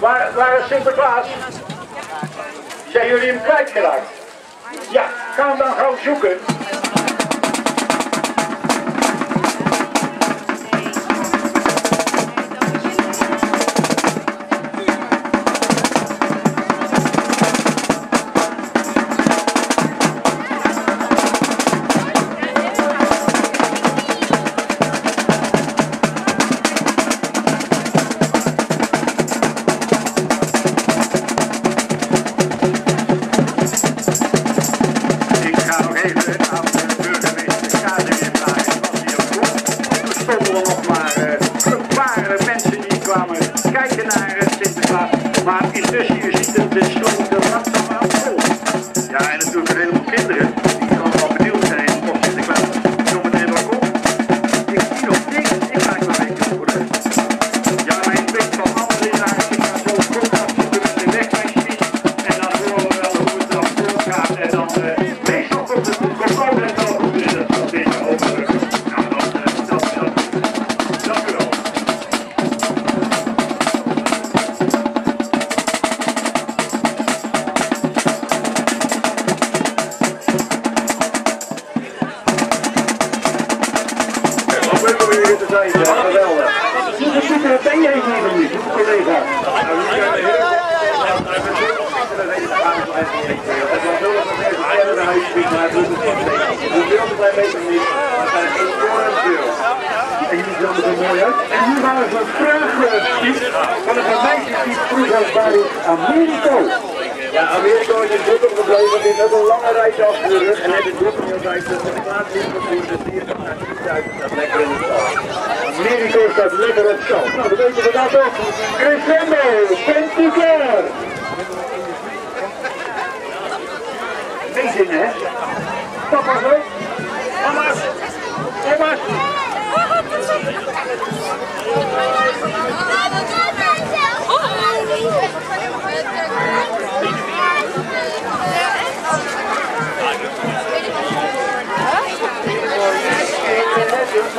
Waar, waar is Sinterklaas? Zijn jullie hem kwijtgeraakt? Ja, ga hem dan gauw zoeken. En hier waren ze een van een meisje die vroeger bij Americo. Ja, Amerika is in Drukken gebleven, is ook een lange reis achter de rug. En in Drukken heel bij de plaats in voor de 40 naar 10.000 staat lekker in het. Amerika staat lekker op zand. Nou, dat weten we dat ook. Crescendo? Meezingen, hè? Ook? Mama's? Oma's? Nou, dat is voorzitter van het Ja, dankjewel. Heel mooi. vraag en heb ik een hele belangrijke vraag.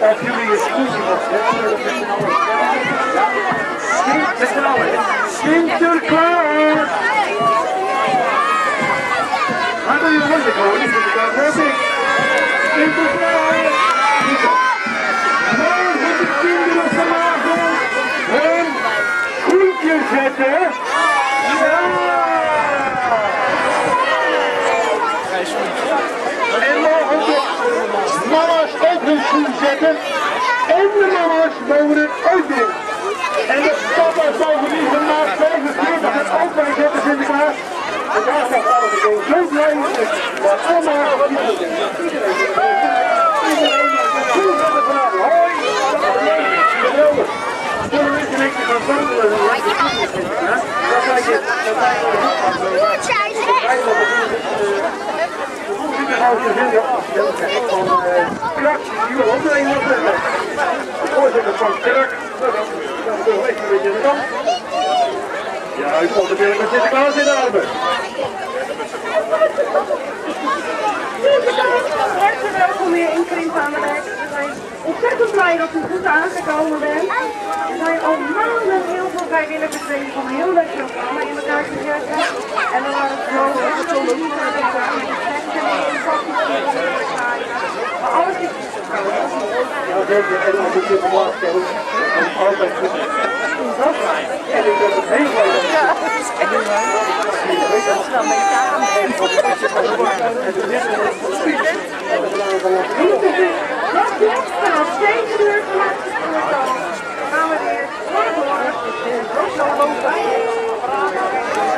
Of jullie je allen. hè? Sinterklaas! Gaan we jongens, ik hoor niet Sinterklaas, de kinderen vanavond hun schoentjes zetten. Ja mogen de mama's ook hun En de mama's mogen het ook doen. En de papa's mogen niet vandaag 45 het ook bij zetten Sinterklaas. En daar staat alles zo blij dat dat allemaal. Hoi! Geweldig! Eens een beetje gaan wandelen? Ja? Dat zijn je, zijn er te vinden af? Van krak, die wil een van beetje de kant. Ja, komt natuurlijk met in de armen. Weer in. We zijn ontzettend blij dat u goed aangekomen bent. Er zijn al maanden heel veel vrijwilligers bezig om heel leuk programma in elkaar te zetten. En dan waren het zo dat niet Maar alles is Ja, zeker. En als ik dit verwacht heb, dan altijd goed. En ik ben het heel blij Wat je vanaf 7 uur vanaf gaan we weer En dan is het een hele fijne middag en avond.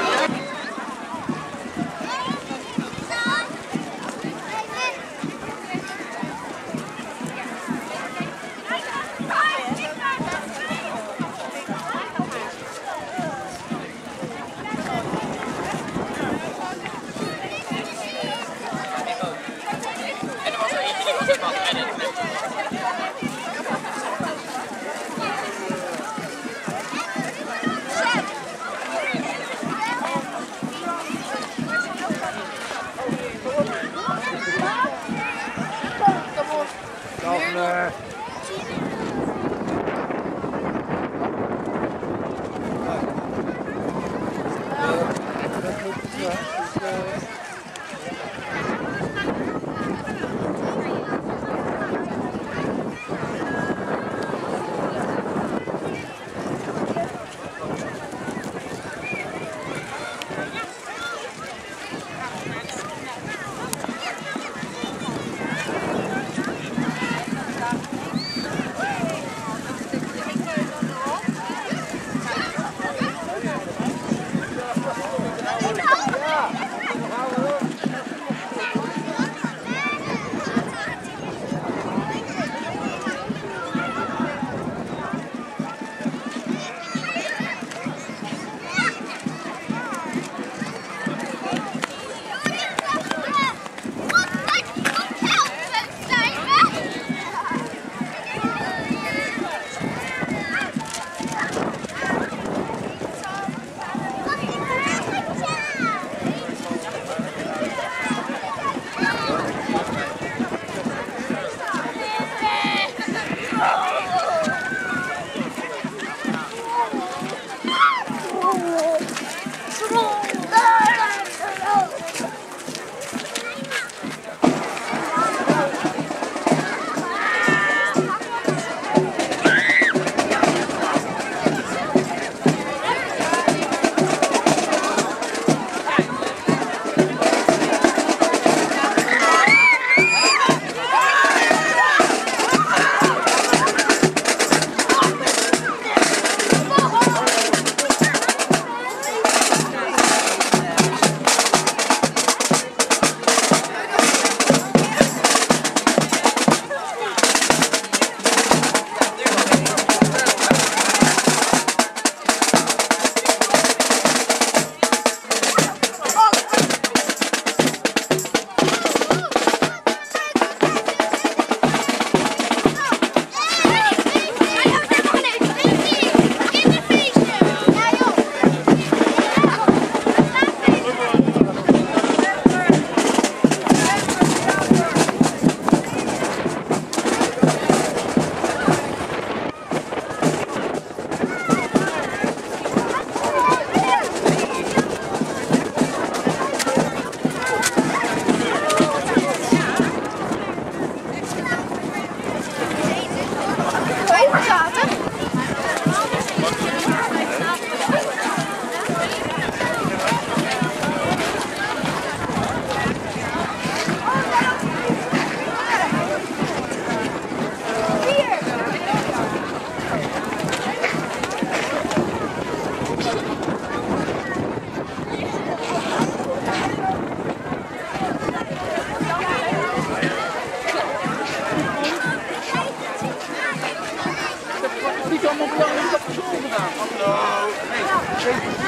Ja,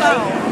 alone.